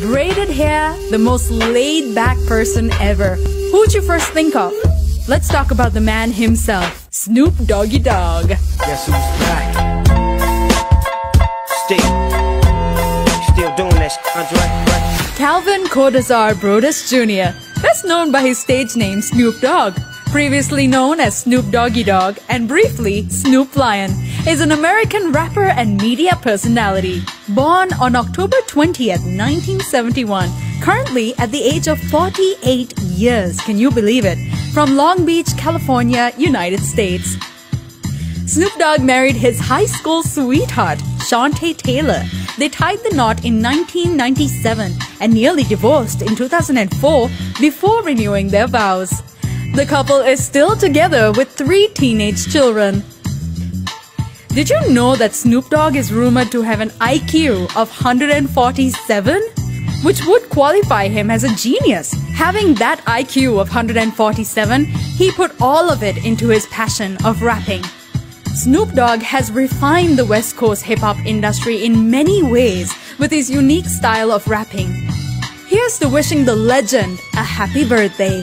Braided hair, the most laid back person ever. Who'd you first think of? Let's talk about the man himself, Snoop Doggy Dogg. Guess who's back? Still, still doing this, Andre. Calvin Cordozar Broadus Jr., best known by his stage name Snoop Dogg, previously known as Snoop Doggy Dogg and briefly Snoop Lion, is an American rapper and media personality. Born on October 20th, 1971, currently at the age of 48 years, can you believe it? From Long Beach, California, United States. Snoop Dogg married his high school sweetheart, Shanté Taylor. They tied the knot in 1997 and nearly divorced in 2004 before renewing their vows. The couple is still together with three teenage children. Did you know that Snoop Dogg is rumored to have an IQ of 147? Which would qualify him as a genius. Having that IQ of 147, he put all of it into his passion of rapping. Snoop Dogg has refined the West Coast hip hop industry in many ways with his unique style of rapping. Here's to wishing the legend a happy birthday.